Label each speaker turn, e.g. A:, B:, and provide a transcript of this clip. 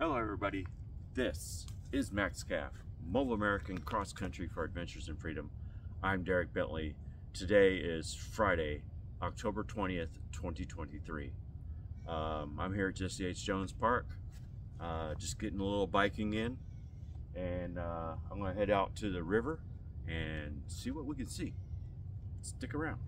A: Hello everybody, this is MAXCAF, Mobile American Cross Country for Adventures and Freedom. I'm Derek Bentley. Today is Friday, October 20th, 2023. Um, I'm here at Jesse H. Jones Park, uh, just getting a little biking in, and uh, I'm going to head out to the river and see what we can see. Stick around.